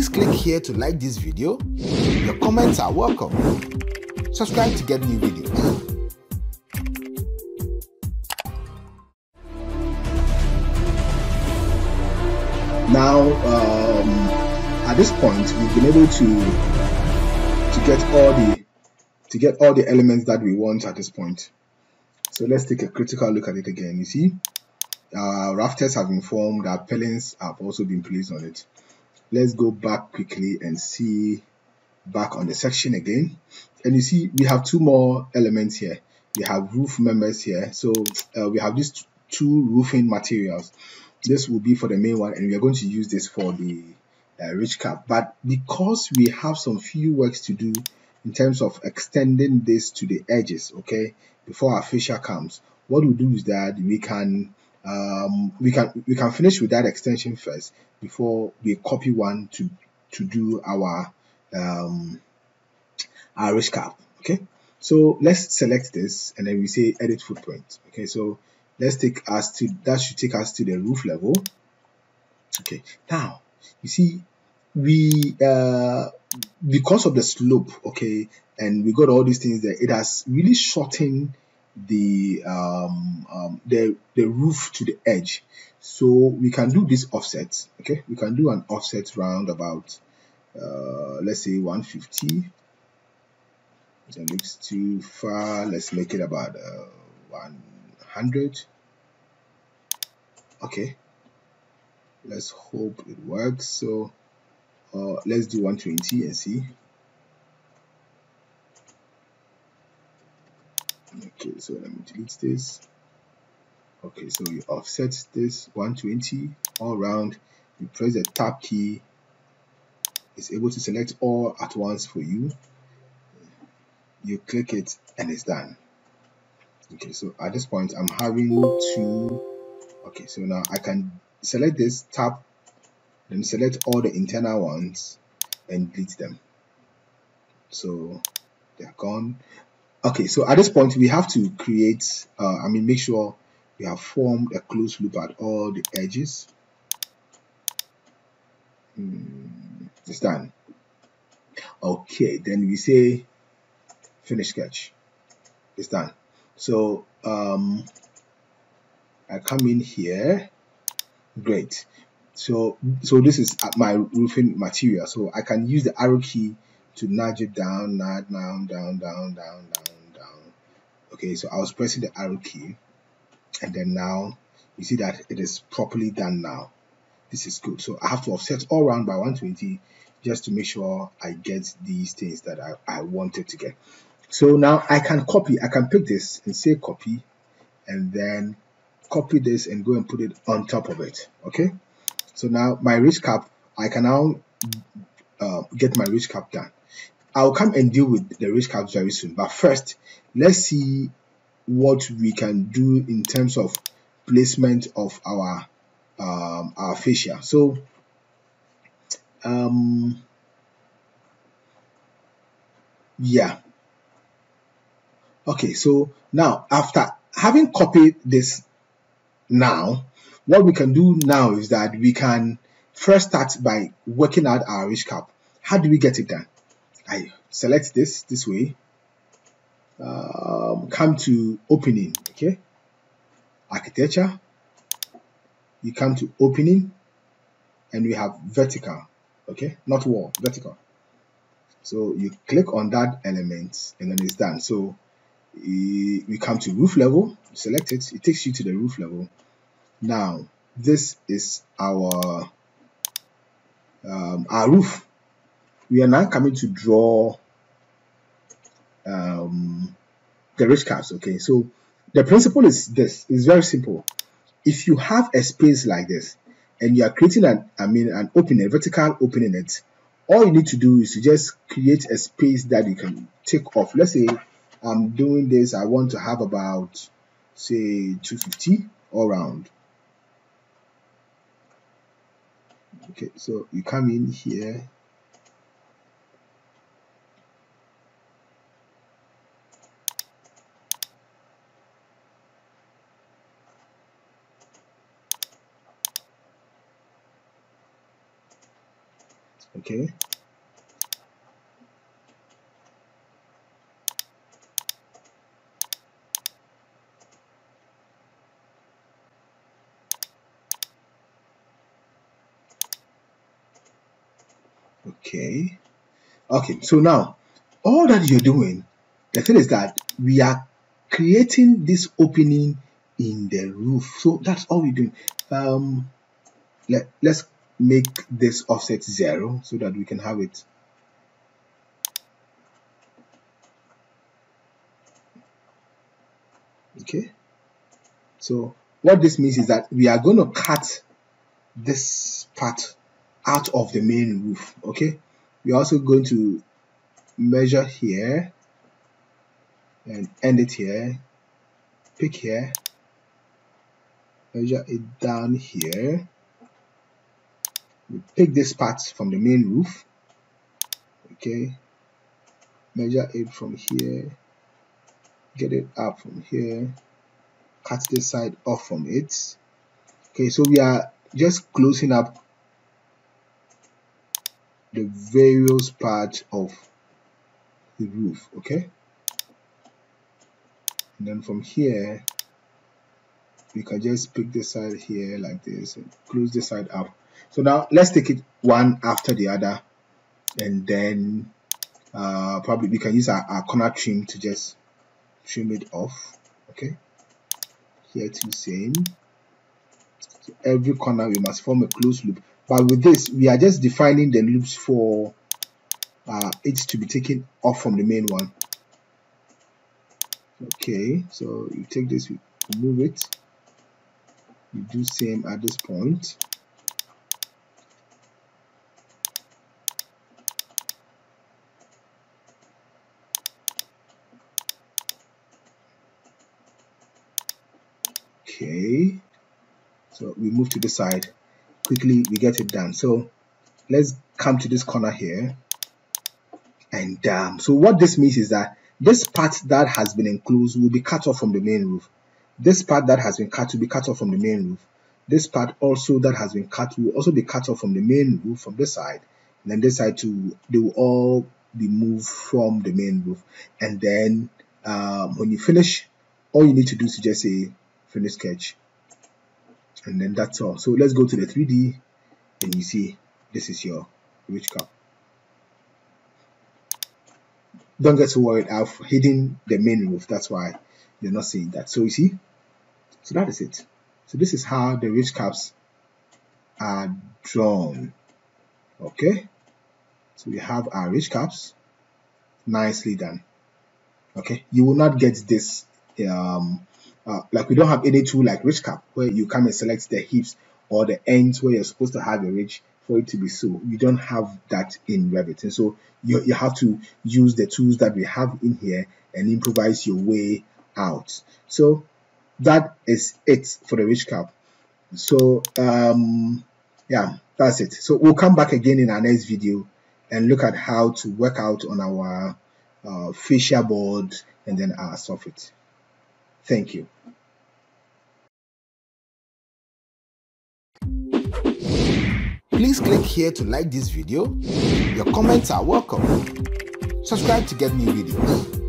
Please click here to like this video. Your comments are welcome. Subscribe to get new videos. Now, um, at this point, we've been able to to get all the to get all the elements that we want at this point. So let's take a critical look at it again. You see, uh, rafters have been formed, our pillars have also been placed on it. Let's go back quickly and see back on the section again. And you see, we have two more elements here. We have roof members here. So uh, we have these two roofing materials. This will be for the main one, and we are going to use this for the uh, ridge cap. But because we have some few works to do in terms of extending this to the edges, okay, before our fascia comes, what we do is that we can um, we can we can finish with that extension first before we copy one to to do our um, our ridge cap. Okay, so let's select this and then we say edit footprint. Okay, so let's take us to that should take us to the roof level. Okay, now you see we uh because of the slope okay and we got all these things there it has really shortened the um, um, the the roof to the edge. So we can do this offset okay? We can do an offset round about uh, let's say 150 it looks too far. Let's make it about uh, 100 okay. Let's hope it works. So uh, let's do 120 and see okay so let me delete this. Okay so you offset this 120 all around you press the tab key. It's able to select all at once for you. You click it and it's done. Okay so at this point i'm having to okay so now i can select this tab then select all the internal ones and delete them. So they're gone okay so at this point we have to create uh, I mean make sure we have formed a closed loop at all the edges. Hmm, it's done okay then we say finish sketch. It's done so um I come in here. Great. So so this is my roofing material. So I can use the arrow key to nudge it down nudge down down down down down okay so I was pressing the arrow key and then now you see that it is properly done now. This is good. So I have to offset all around by 120 just to make sure I get these things that I, I wanted to get. So now I can copy I can pick this and say copy and then copy this and go and put it on top of it. Okay? So now my ridge cap I can now uh, get my ridge cap done I'll come and deal with the ridge caps very soon. But first let's see what we can do in terms of placement of our um, our fascia. So um yeah. Okay so now after having copied this now what we can do now is that we can first start by working out our ridge cap. How do we get it done I select this this way um, come to opening okay? Architecture you come to opening and we have vertical okay? Not wall vertical. So you click on that element and then it's done. So we come to roof level select it it takes you to the roof level. Now this is our um, our roof we are now coming to draw um, the ridge caps okay? So the principle is this it's very simple. If you have a space like this and you are creating an I mean an opening vertical opening it all you need to do is to just create a space that you can take off. Let's say I'm doing this I want to have about say 250 all around okay so you come in here okay. Okay. Okay so now all that you're doing the thing is that we are creating this opening in the roof. So that's all we're doing. Um let, let's make this offset zero so that we can have it. Okay? So what this means is that we are going to cut this part out of the main roof okay? We're also going to measure here and end it here pick here measure it down here we pick this part from the main roof okay? Measure it from here get it up from here cut this side off from it. Okay so we are just closing up the various parts of the roof okay? And then from here we can just pick this side here like this and close this side up so now let's take it one after the other and then uh, probably we can use our, our corner trim to just trim it off okay here too same so every corner we must form a closed loop but with this, we are just defining the loops for uh, it to be taken off from the main one. Okay, so you take this, you move it. You do same at this point. Okay, so we move to the side. Quickly we get it done so let's come to this corner here. And um, so what this means is that this part that has been enclosed will be cut off from the main roof. This part that has been cut will be cut off from the main roof. This part also that has been cut will also be cut off from the main roof from this side. And then this side too they will all be moved from the main roof. And then um, when you finish all you need to do is just say finish sketch. And then that's all. So let's go to the 3d and you see this is your ridge cap don't get too worried. I've hidden the main roof. That's why you're not seeing that. So you see? So that is it. So this is how the ridge caps are drawn. Okay? So we have our ridge caps nicely done. Okay? You will not get this um uh, like we don't have any tool like ridge cap where you come and select the hips or the ends where you're supposed to have a ridge for it to be so. You don't have that in Revit. And so you, you have to use the tools that we have in here and improvise your way out. So that is it for the ridge cap. So um, yeah, that's it. So we'll come back again in our next video and look at how to work out on our uh, fascia board and then our soffit. Thank you. Please click here to like this video. Your comments are welcome. Subscribe to get new videos.